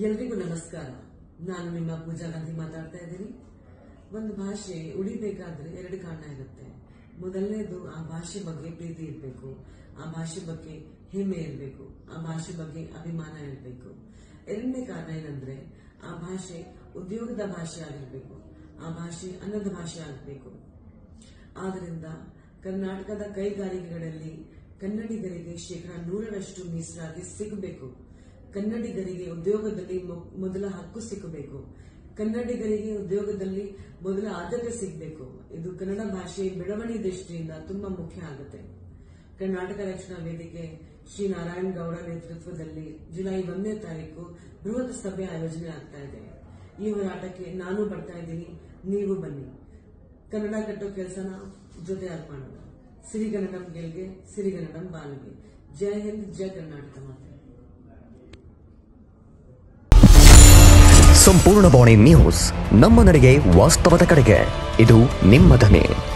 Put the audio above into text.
ಎಲ್ರಿಗೂ ನಮಸ್ಕಾರ. ನಾನು ನಿಮ್ಮ ಪೂಜಾ ಗಾಂಧಿ ಮಾತಾಡ್ತಾ ಇದ್ದೀನಿ. ಒಂದು ಭಾಷೆ ಉಳಿಬೇಕಾದ್ರೆ ಎರಡು ಕಾರಣ ಇರುತ್ತೆ. ಮೊದಲನೇದು, ಆ ಭಾಷೆ ಬಗ್ಗೆ ಪ್ರೀತಿ ಇರಬೇಕು. ಆ ಭಾಷೆ ಬಗ್ಗೆ ಹೆಮ್ಮೆ ಇರಬೇಕು. ಆ ಭಾಷೆ ಬಗ್ಗೆ ಅಭಿಮಾನ ಇರಬೇಕು. ಎರಡನೇ ಕಾರಣ ಏನಂದ್ರೆ, ಆ ಭಾಷೆ ಉದ್ಯೋಗದ ಭಾಷೆ ಆಗಿರಬೇಕು. ಆ ಭಾಷೆ ಅನ್ನದ ಭಾಷೆ ಆಗಬೇಕು ಆದ್ದರಿಂದ ಕರ್ನಾಟಕದ ಕೈಗಾರಿಕೆಗಳಲ್ಲಿ ಕನ್ನಡಿಗರಿಗೆ ಶೇಕಡ ನೂರರಷ್ಟು ಮೀಸಲಾತಿ ಸಿಗಬೇಕು. ಕನ್ನಡಿಗರಿಗೆ ಉದ್ಯೋಗದಲ್ಲಿ ಮೊದಲ ಹಕ್ಕು ಸಿಗಬೇಕು. ಕನ್ನಡಿಗರಿಗೆ ಉದ್ಯೋಗದಲ್ಲಿ ಮೊದಲ ಆದ್ಯತೆ ಸಿಗಬೇಕು. ಇದು ಕನ್ನಡ ಭಾಷೆ ಬೆಳವಣಿಗೆ ದೃಷ್ಟಿಯಿಂದ ತುಂಬಾ ಮುಖ್ಯ ಆಗುತ್ತೆ. ಕರ್ನಾಟಕ ರಕ್ಷಣಾ ವೇದಿಕೆ ಶ್ರೀ ನಾರಾಯಣ ಗೌಡ ನೇತೃತ್ವದಲ್ಲಿ ಜುಲೈ ಒಂದನೇ ತಾರೀಕು ಬೃಹತ್ ಸಭೆ ಆಯೋಜನೆ ಆಗ್ತಾ ಇದೆ. ಈ ಹೋರಾಟಕ್ಕೆ ನಾನು ಬರ್ತಾ ಇದ್ದೀನಿ. ನೀವು ಬನ್ನಿ. ಕನ್ನಡ ಕಟ್ಟೋ ಕೆಲಸನ ಜೊತೆ ಅರ್ಪಣ ಸಿರಿಗನ್ನಡಂ ಗೆಲ್ಗೆ ಸಿರಿಗನ್ನಡಂ ಬಾಲ್ಗೆ ಜೈ ಹಿಂದ್, ಜೈ ಕರ್ನಾಟಕ ಮಾತೆ. ಸಂಪೂರ್ಣ ಬಾಣಿ ನ್ಯೂಸ್ ನಮ್ಮ ನಡೆಗೆ ವಾಸ್ತವದ ಕಡೆಗೆ. ಇದು ನಿಮ್ಮ ಧ್ವನಿ.